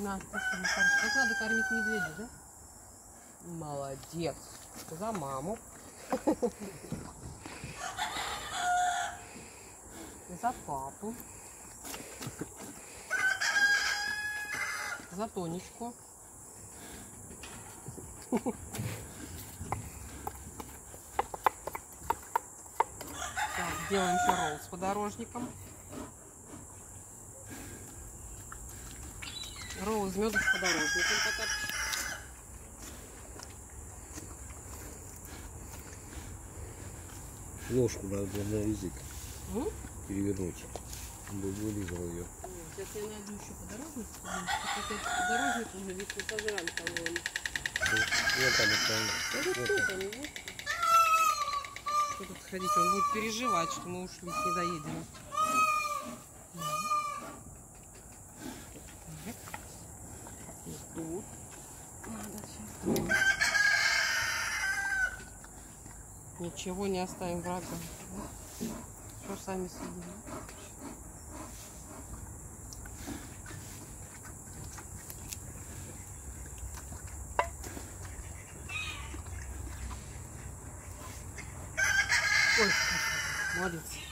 На, спасибо. Как надо кормить медведя, да? Молодец. За маму. За папу. За Тонечку. Так, делаем еще ролл с подорожником. Ролл из меда с подорожником пока. Ложку надо на язык М? перевернуть. Он бы вылизывал ее. Сейчас я найду еще подорожник. Подорожник уже ведь не сожрали, по-моему. Вот там остальное. Да вот тут они, вот. Что тут ходить? Он будет переживать, что мы ушли с недоеденным. Так. И тут. Надо. Ничего не оставим врага. Что сами съедим? Ой, молодец.